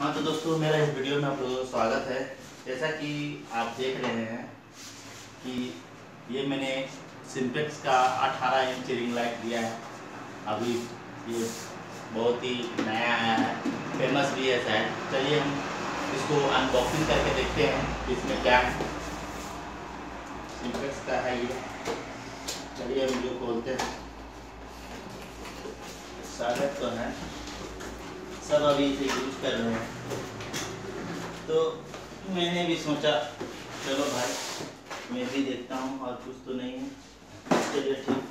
हाँ तो दोस्तों, मेरा इस वीडियो में आप लोगों का स्वागत है। जैसा कि आप देख रहे हैं कि ये मैंने सिंपेक्स का 18 इंच रिंग लाइट लिया है। अभी ये बहुत ही नया आया है, फ़ेमस भी है शायद। चलिए हम इसको अनबॉक्सिंग करके देखते हैं इसमें क्या है। सिंपेक्स का है ये। चलिए हम जो खोलते हैं। स्वागत तो है। सब अभी इसे यूज़ कर रहे हैं। तो मैंने भी सोचा, चलो भाई, मैं भी देखता हूँ, और कुछ तो नहीं है। चलिए ठीक।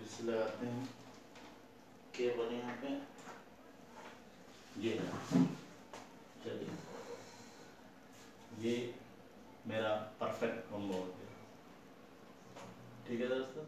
फिर से लगाते हैं केबल यहाँ पे? ये चलिए। ये मेरा परफेक्ट कॉम्बो हो गया। ठीक है दोस्तों?